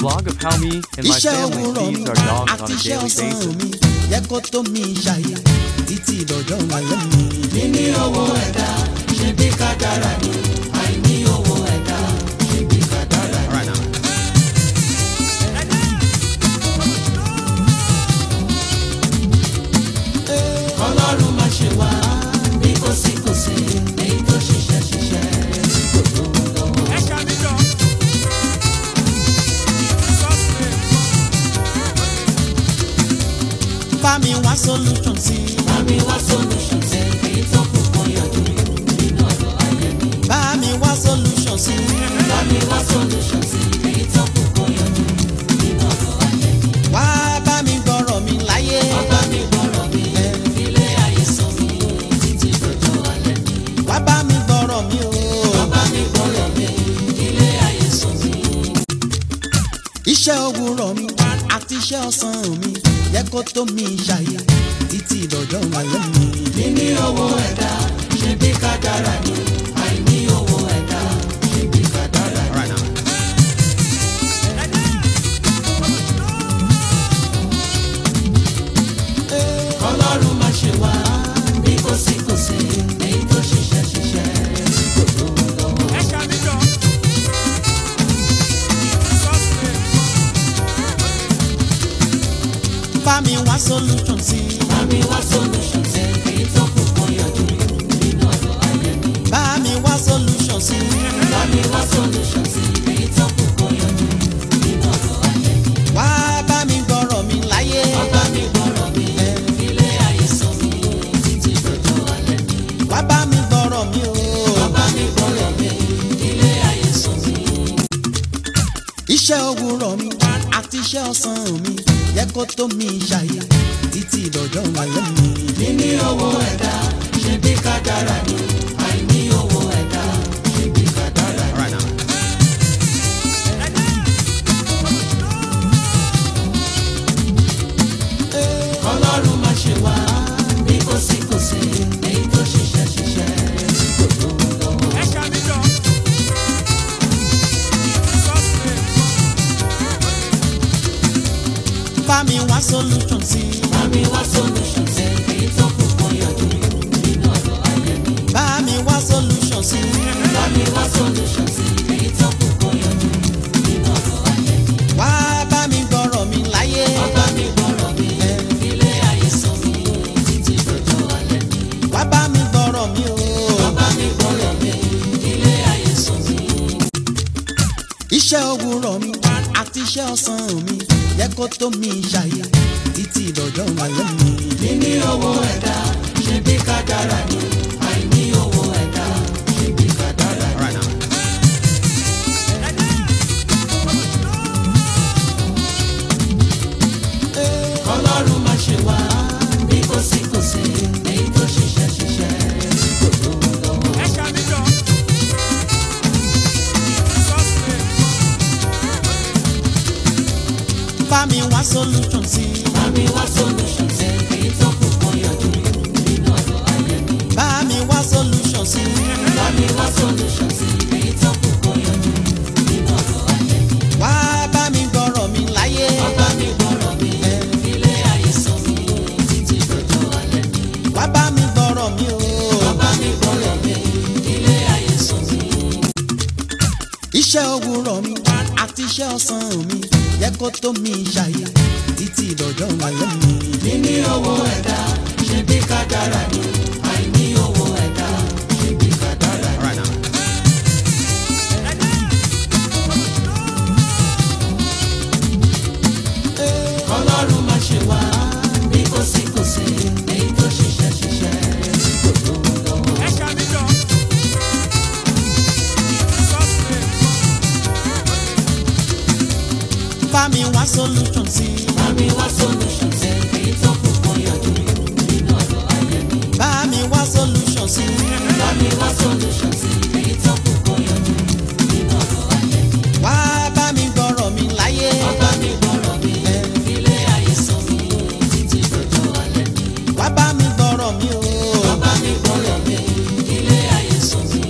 vlog of how me and my family feeds our dogs on a daily basis. yẹ kó tó mi ṣàyè títí ìdọ̀jọ́ alẹ́ mi. níní owó ẹ̀dá ṣe bí kádàrá ni solution sí. solution sí. èyí tó kù kó yọjú nínú ọ̀rọ̀ ayé mi. bá mi solution sí. bá mi solution sí. èyí tó kù kó yọjú nínú ọ̀rọ̀ ayé mi. wá bá mi gbọ́rọ̀ mi láyé. wá bá mi gbọ́rọ̀ mi. ilé ayé sọ mi títí dọjọ́ alẹ́ mi. wá bá mi gbọ́rọ̀ iṣẹ́ òwúrọ̀ mi àti iṣẹ́ ọ̀sán mi yẹ kó tó mi ṣàyè bá mi wá solution sí. bá mi wá solution sí. èyí tó kù kó yọjú nínú ọ̀rọ̀ ayé mi. bá mi wá solution sí. bá mi wá solution sí. èyí tó kù kó yọjú nínú ọ̀rọ̀ ayé mi. wá bá mi gbọ́rọ̀ mi láyé. wá bá mi gbọ́rọ̀ mi. ilé ayé sọ mi títí dọjọ́ alẹ́ mi. wá bá mi gbọ́rọ̀ mi o. wá bá mi gbọ́rọ̀ mi. ilé ayé sọ mi iṣẹ́ òwúrọ̀ mi àti iṣẹ́ ọ̀sán mi yẹ kó tó mi ṣàyè títí ìdọ̀jọ́ alẹ́ mi. níní owó ẹ̀dá ṣe bí kádàrá ni àìní owó ẹ̀dá ṣe bí kádàrá ni. ọlọ́run má ṣe wá bí kò sí kò solution sí. bá mi wá solution sí. èyí tó kù kó yọjú nínú ọ̀rọ̀ ayé mi. bá mi wá solution sí. bá mi wá solution sí. èyí tó kù kó yọjú nínú ọ̀rọ̀ ayé mi. wá bá mi gbọ́rọ̀ mi láyé. wá bá mi gbọ́rọ̀ mi. ilé ayé sọ mi títí dọjọ́ alẹ́ mi. wá bá mi gbọ́rọ̀ mi o. wá bá mi gbọ́rọ̀ mi. ilé ayé sọ mi iṣẹ́ òwúrọ̀ mi àti iṣẹ́ ọ̀sán mi yẹ kó tó mi ṣàyè bá mi wá solution sí. bá mi wá solution sí. èyí tó kù nínú ọ̀rọ̀ ayé mi. bá mi wá solution sí. bá mi wá solution sí. èyí tó kù kó yọjú nínú ọ̀rọ̀ ayé mi. wá bá mi gbọ́rọ̀ mi láyé. wá bá mi gbọ́rọ̀ mi. ilé ayé sọ mi títí dọjọ́ alẹ́ mi. wá bá mi gbọ́rọ̀ mi o. wá bá mi gbọ́rọ̀ mi. ilé ayé sọ mi iṣẹ́ òwúrọ̀ mi àti iṣẹ́ ọ̀sán mi yẹ kó tó mi ṣàyè títí ìdọ̀jọ́ alẹ́ mi. níní owó ẹ̀dá ṣe bí kádàrá ni àìní owó ẹ̀dá ṣe bí kádàrá ni. ọlọ́run má ṣe wá solution sí. bá mi wá solution sí. èyí tó kù kó yọjú nínú ọ̀rọ̀ ayé mi. bá mi wá solution sí. bá mi wá solution sí. èyí tó kù kó yọjú nínú ọ̀rọ̀ ayé mi. wá bá mi gbọ́rọ̀ mi láyé. wá bá mi gbọ́rọ̀ mi. ilé ayé sọ mi títí dọjọ́ alẹ́ mi. wá bá mi gbọ́rọ̀ mi o. wá bá mi gbọ́rọ̀ mi. ilé ayé sọ mi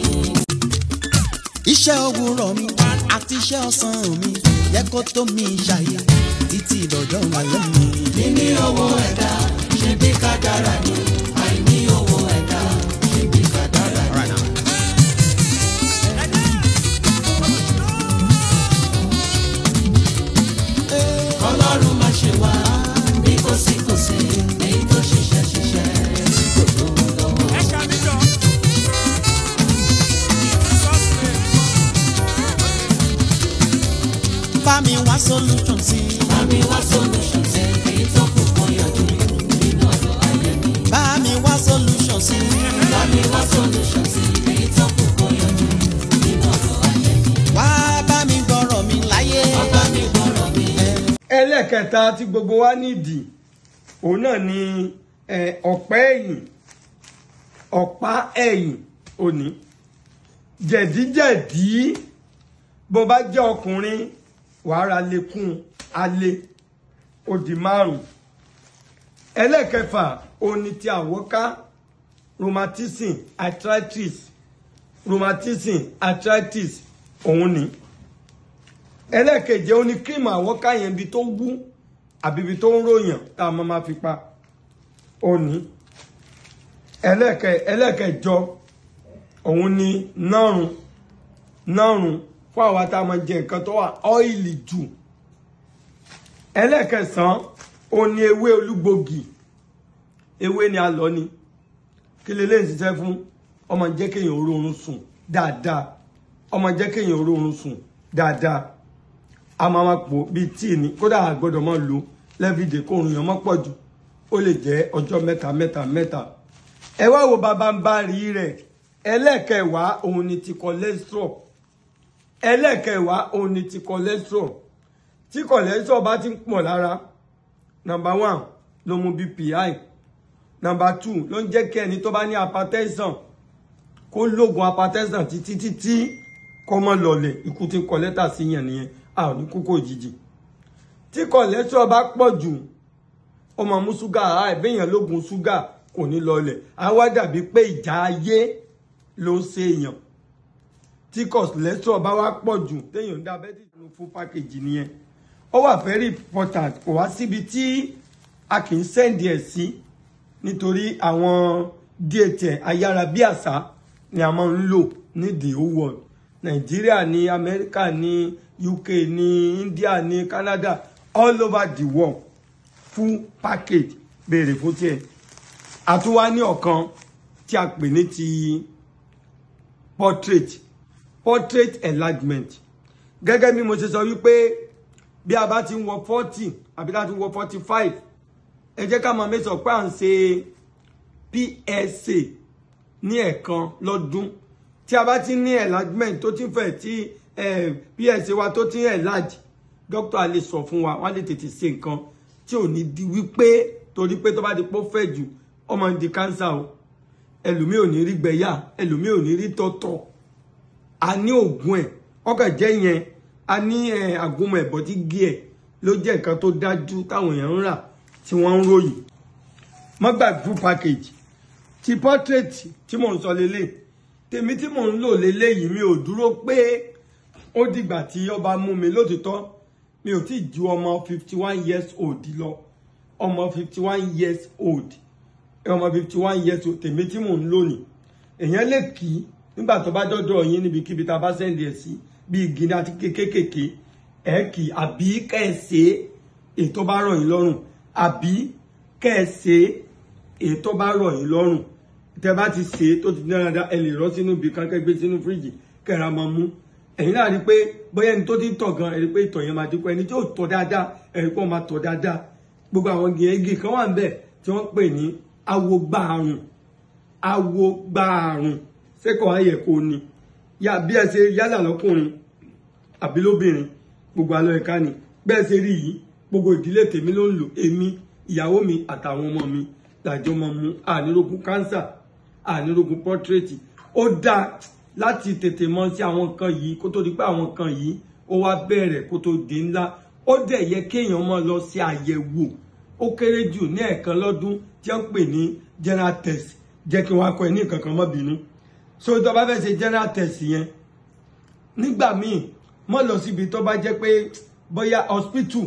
iṣẹ́ òwúrọ̀ mi àti iṣẹ́ ọ̀sán mi yẹ kó tó mi ṣàyè títí lọ́jọ́ alẹ́ mi. níní owó ẹ̀dá ṣe bí kádàrá ni bá mi wá solution sí. Bámi wá solution sí èyí tó kù kó yọjú nínú ọ̀rọ̀ ayé mi. bá mi wá solution sí. Bámi wá solution sí èyí tó kù kó yọjú nínú ọ̀rọ̀ ayé mi. wá bá mi gbọ́rọ̀ mi láyé. Ọba mi gbọ́rọ̀ mi. ẹlẹ́kẹta tí gbogbo wa nídìí òun náà ni ọ̀pá ẹ̀yìn ọ̀pá ẹ̀yìn òní jẹ̀díjẹ̀dí bó bá jẹ́ ọkùnrin wàhálà lekún alẹ́ ó di márùn ẹlẹ́kẹfà òní ti àwọ́ká. Rheumatism arthritis. Rheumatism arthritis òun ni. Ẹlẹ́ẹ̀keje ó ní kírímù àwọ́ká yẹn ibi tó wú àbí ibi tó ń ròyàn tá a máa ma fi pa. Ó ní. Ẹlẹ́ẹ̀kẹ ẹlẹ́ẹ̀kẹjọ òun ni nọ́rùn nọ́rùn fún àwa tá a máa jẹ nǹkan tó wà ọ́ìlì jù. Ẹlẹ́ẹ̀kẹsàn ó ní ewé olúgbògì ewé ni a lọ ni. Kí lè léyìn ṣiṣẹ́ fún? Ọmọ jẹ́ kéèyàn oorun sùn dáadáa. Ọmọ jẹ́ kéèyàn oorun sùn dáadáa. A máa ma pò bíi tíì ní kódà a gbọ́dọ̀ máa lò lẹ́fìdè kó òrùn yàn mọ́ pọ̀ jù. Ó lè jẹ́ ọjọ́ mẹ́ta mẹ́ta mẹ́ta. Ẹ wá wo bàbá ń bá rí rẹ̀. Ẹlẹ́ẹ̀kẹwàá òun ni ti cholesterol ẹlẹ́ẹ̀kẹwàá òun ni ti cholesterol. Tí cholesterol bá ti ń pọ̀ lára number one ló mú bpi number two ló ń jẹ́ kí ẹni tó bá ní hypertension kó lóògùn hypertension títí títí kọ́ mọ́ lọlẹ̀. Ikú tí ń kọ lẹ́tà sí yàn nìyẹn. A ò ní kókó òjijì. Tí cholesterol bá pọ̀ jù ó máa mú ṣúgà. Ara ìbéèyàn lóògùn ṣúgà kò ní lọlẹ̀. Wá dàbí pé ìjà ayé ló ń ṣe èèyàn tí cholesterol bá wá pọ̀ jù téèyàn ń diabetes ló fún package nìyẹn. Ó wà very important kò wá síbi tí a kì í sẹ́ndì ẹ̀ sí nítorí àwọn díẹ̀tẹ̀ ayárabíàṣá ni a máa ń lò ní the whole world. Nàìjíríà ní amẹ́ríkà ní uk ní india ní canada all over the world full package béèrè fún tiẹ̀. Àtúwá ní ọ̀kan tí a pè ní ti portrait portrait enlargement. Gẹ́gẹ́ bí mo ṣe sọ wípé bí a bá ti ń wọ forty àbí láti wọ forty five ẹ jẹ́ ká máa mẹ́sàn pé à ń ṣe psa ní ẹ̀ẹ̀kan lọ́dún. Tí a bá ti ní enlargement tó ti fẹ̀ tí psa wa tó ti ń enlarge dókítà lè sọ fún wa wọ́n lè tètè ṣe nǹkan tí ò ní di wípé torí pé tó bá di pọ́ fẹ̀ jù ọmọ ń di cancer o. Ẹlòmíì ò ní rí gbẹ̀yà ẹlòmíì ò ní rí tọ̀tọ̀ a ní oògùn ẹ̀ ọkàn jẹ́ yẹn a ní àgúnmọ̀ ẹ̀bọ̀ tí gé ẹ̀ ló jẹ́ nǹkan tó dájú táwọn èèyàn ń rà tí wọ́n ń ròyìn. Mọ́gbà full package. Ti portrait tí mò ń sọ lélẹ̀ tèmi tí mò ń lò lélẹ̀ yìí mi ò dúró pé ó dìgbà tí ọba mú mi. Lótìtọ́ mi ò tí ju ọmọ fifty one years old lọ. Ọmọ fifty one years old. Ọmọ fifty one years old tèmi tí mò ń lò ní èèyàn lè kí nígbà tó bá dọ́dọ̀ yín níbikíbi tá a bá sẹ́ndì ẹ̀ sí bíi gíní àti kékèké ẹ̀ kì í àbí kẹ̀sẹ̀ ètò bá rọ̀ yín lọ́rùn àbí kẹ̀sẹ̀ ètò bá rọ̀ yín lọ́rùn. Tẹ bá ti ṣe tó ti dára ẹ lè rọ́ sínú ibi kan kẹgbẹ́ sínú fíríjì kẹra máa mú. Ẹ̀yin náà rí pé bóyá ẹni tó ti ń tọ̀ gan ẹ rí i pé ìtọ̀ yẹn máa dínkù. Ẹni tí ò tọ̀ dáadáa ẹ rí i pé wọ́n máa tọ̀ dáadáa. Gbogbo àwọn igi kan wà níbẹ̀ tí wọ́n pè ní awogbààrùn awogbààrùn sẹ́kọ̀ ayẹ̀ kò ní yá bí ẹ ṣe yálà lọ́kùnrin àbí lóbìnrin gbogbo alọ́ ẹ̀ka ni. Bẹ́ẹ̀ ṣe rí yìí gbogbo ìdílé tèmi ló ń lò. Èmi mi àtàwọn ọmọ mi làjọ mọ mu ànírógún kánsà ànírógún pọ́tírẹ́tì ó dáa láti tètè mọ sí àwọn nǹkan yìí kó tó di pé àwọn nǹkan yìí ó wá bẹ̀rẹ̀ kó tó di ńlá. Ó dẹ̀ yẹ kéèyàn máa lọ sí àyẹ̀wò. Ó kéré jù ní ẹ̀ẹ̀kan lọ́dún tí wọ́n pè ní general test. Jẹ́ kí wọ́n á kọ́ ẹ ní nǹkan kan mọ́ so tó bá fẹ́ ṣe general test yẹn nígbà míì mọ́ lọ síbi tó bá jẹ́ pé bóyá hospital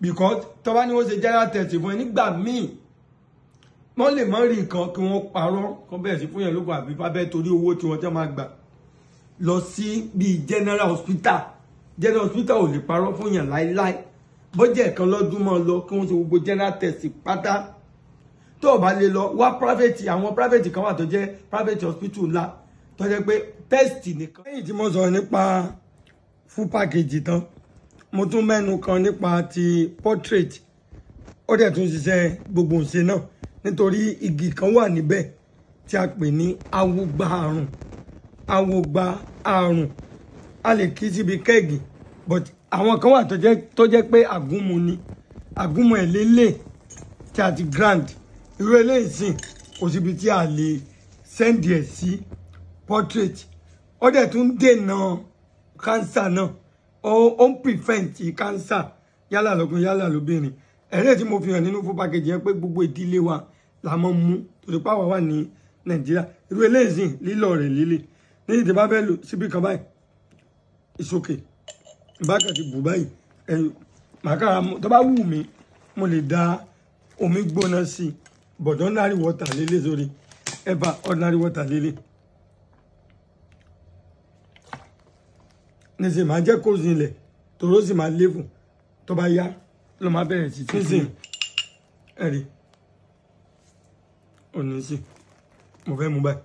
because tó bá ní wọ́n ṣe general test fún ẹ nígbà míì wọ́n lè mọ́ rí nǹkan kí wọ́n parọ́ kó bẹ̀rẹ̀ sí fún yẹn lóko àbí fábẹ́ torí owó tí wọ́n tẹ́ máa gbà lọ sí bíi general hospital. General hospital ò lè parọ́ fún yẹn láíláí. Bọ́jẹ̀ ẹ̀kan lọ́dún mọ́ lọ kí wọ́n ṣe gbogbo general test pátá tó o bá lè lọ wá private àwọn private kan wà tó jẹ́ private hospital ńlá tó jẹ́ pé test nìkan. lẹ́yìn tí mo sọ̀rọ̀ nípa full package tán mo tún mẹ́nu kan nípa ti portrait. Ó dẹ̀ tún ṣiṣẹ́ gbogbo ǹṣe náà nítorí igi kan wà níbẹ̀ tí a pè ní awogba àrùn. Awogba àrùn. A lè kí síbi kẹ́ẹ̀gì but àwọn kan wà tó jẹ́ pé àgúnmu ni. Àgúnmu ẹ̀ lélẹ̀ tí a ti grand irú eléyìí sìn kò síbi tí a lè send ẹ̀ sí portrait. Ó dẹ̀ tún dènà cancer náà. Ó ń prevent cancer. Yálà lọ́kùnrin yálà lóbìnrin. Ẹ̀rẹ́ tí mo fi hàn nínú fún package yẹn pé gbogbo ìdílé wa la mọ́ mú. Torí pàwọ́ wà ní nàìjíríà. Irú eléyìí sìn lílọ rẹ̀ líle ní ìdí bá fẹ́ lò síbi kan báyìí ìsókè ìbákan ti bù báyìí ẹ̀yìn màkàrà tó bá wù mí mo lè da omi gbóná sí i but ordinary water lélẹ̀ sórí. Ẹ̀bà ordinary water lélẹ̀. nísìnyí máa jẹ́ kó zinlẹ̀ tòró sì máa léfù tó bá yá ló máa bẹ̀rẹ̀ sí tí nísìnyí. Ẹ̀rí òní sí. Mo fẹ́ mú báyìí.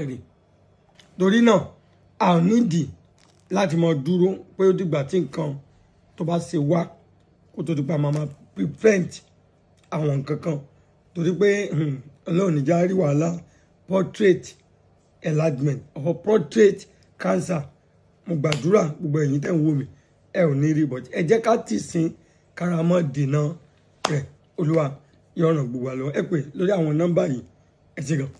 Ẹ̀rí. Torí náà a ò nídìí láti mọ dúró pé ó dìgbà tí nǹkan tó bá ṣe wá kó tó pa máa máa prevent àwọn nǹkan kan. Torí pé ọlọ́run níjà rí wàhálà. Portrait enlargement or portrait cancer. Mo gbàdúrà gbogbo ẹ̀yin tẹ̀ ń wò mí ẹ ò ní rí but ẹ jẹ́ ká tì sín káramọ́ dènà rẹ̀. Olúwa yọ̀ràn gbogbo àlọ́ ẹ pè lórí àwọn nọ́mbà yìí. Ẹ ṣé gan.